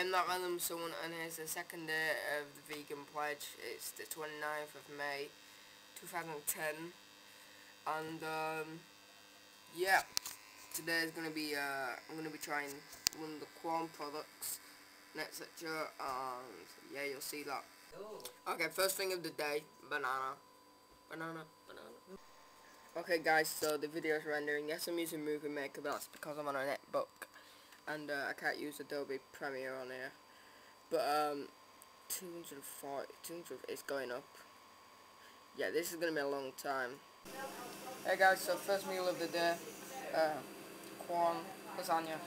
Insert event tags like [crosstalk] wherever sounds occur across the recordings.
I'm that random someone and it's the second day of the vegan pledge. It's the 29th of May 2010 and um, yeah today is gonna be uh, I'm gonna be trying one of the Quorn products and etc and yeah you'll see that. Oh. Okay first thing of the day banana banana banana Okay guys so the video is rendering yes I'm using Movie Maker but that's because I'm on a netbook and uh, I can't use Adobe Premiere on here. But um 240 200 is going up. Yeah this is gonna be a long time. Hey guys so first meal of the day uh, Quorn lasagna.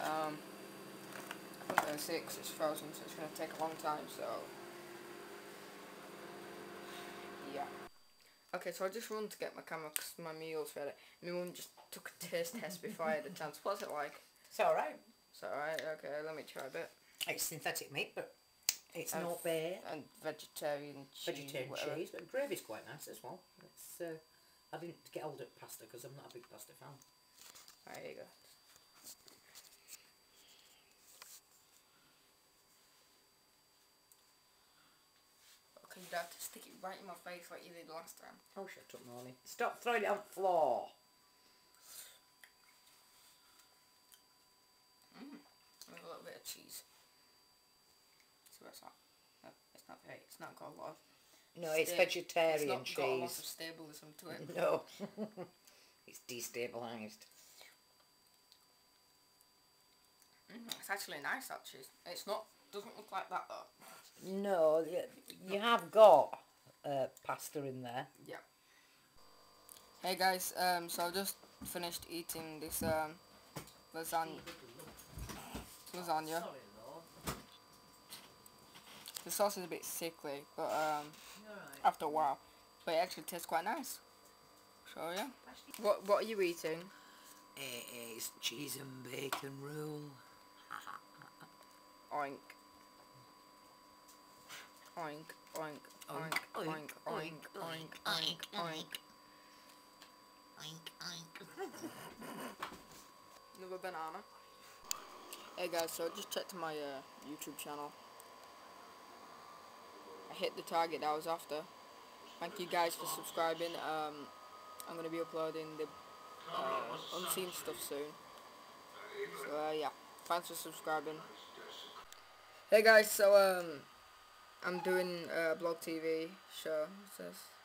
Um, there's six it's frozen so it's gonna take a long time so. Yeah. Okay so I just run to get my camera because my meal's ready. My mum just took a taste test before I had a chance. What's it like It's alright. it's alright, okay, let me try a bit. It's synthetic meat, but it's And not bad. And vegetarian cheese. Vegetarian whatever. cheese, but gravy's quite nice as well. It's uh, I didn't get hold of pasta because I'm not a big pasta fan. There you go. Okay, you have to stick it right in my face like you did last time. Oh, shut up, Morning. Stop throwing it on the floor. With a little bit of cheese. So what's that? No, it's not very, it's not got a lot of, No, it's vegetarian it's not got a lot of stabilism to it. No. [laughs] it's destabilised. Mm, it's actually nice, that cheese. It's not, doesn't look like that though. No, you have got uh, pasta in there. Yeah. Hey guys, um, so I just finished eating this um, lasagna. Lasagna. The sauce is a bit sickly, but um, after a while, but it actually tastes quite nice. So yeah. What What are you eating? It is cheese and bacon roll. [laughs] Oink. Oink, oink, oink, oink, oink, oink, oink, oink. Another banana. Hey guys, so I just checked my uh, YouTube channel. I hit the target I was after. Thank you guys for subscribing. Um, I'm going to be uploading the uh, unseen stuff soon. So uh, yeah, thanks for subscribing. Hey guys, so um, I'm doing a blog TV show. What's this?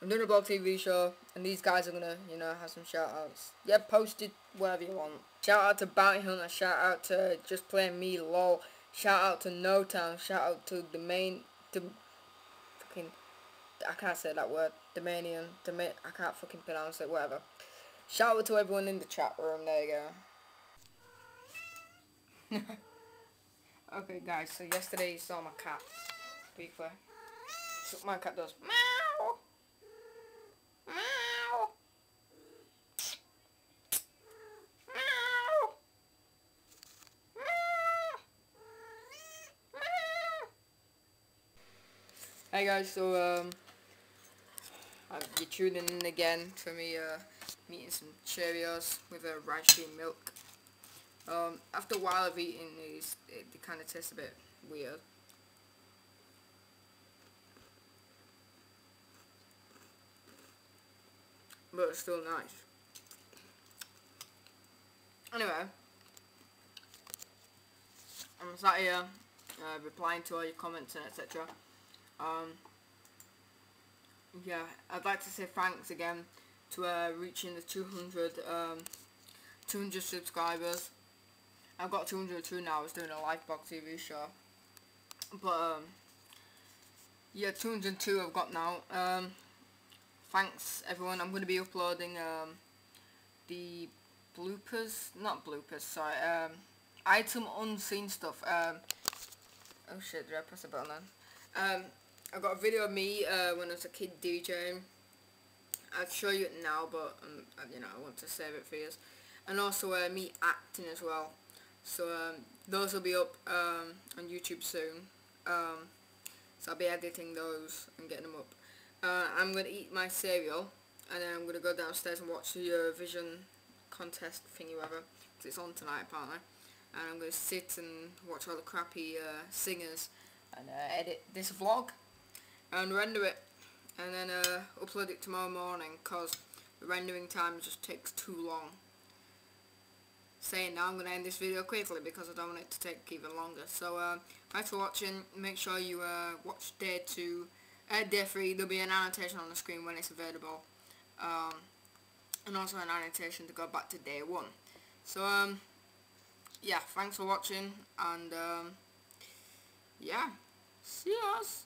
I'm doing a blog TV show, and these guys are gonna, you know, have some shout outs. Yeah, post it wherever you want. Shout out to Bounty Hunter, shout out to Just Playing Me, lol. Shout out to No Town, shout out to the main, fucking, I can't say that word, Domanian, Doma I can't fucking pronounce it, whatever. Shout out to everyone in the chat room, there you go. [laughs] okay guys, so yesterday you saw my cat, briefly. So my cat does, meow. Hey guys, so um, uh, you're tuning in again for me uh, eating some Cheerios with a rice milk. Um, after a while of eating these, it, they kind of taste a bit weird. But it's still nice. Anyway, I'm sat here uh, replying to all your comments and etc. Um, yeah, I'd like to say thanks again to uh, reaching the 200, um, 200 subscribers. I've got 202 now. I was doing a Lifebox TV show, but um, yeah, 202 I've got now. Um, thanks everyone. I'm going to be uploading um, the bloopers, not bloopers, sorry, um, item unseen stuff. Um, oh shit, did I press a button then? Um, I got a video of me uh, when I was a kid DJing. I'll show you it now, but um, you know I want to save it for you. And also uh, me acting as well. So um, those will be up on YouTube soon. So I'll be editing those and getting them up. Uh, I'm going to eat my cereal and then I'm going to go downstairs and watch the Eurovision contest thingy whatever because it's on tonight apparently and I'm going to sit and watch all the crappy uh, singers and uh, edit this vlog and render it and then uh, upload it tomorrow morning because the rendering time just takes too long. Saying now I'm going to end this video quickly because I don't want it to take even longer. So uh, thanks for watching. Make sure you uh, watch day 2, day 3. There'll be an annotation on the screen when it's available. Um, and also an annotation to go back to day 1. So um, yeah, thanks for watching and um, yeah, see us.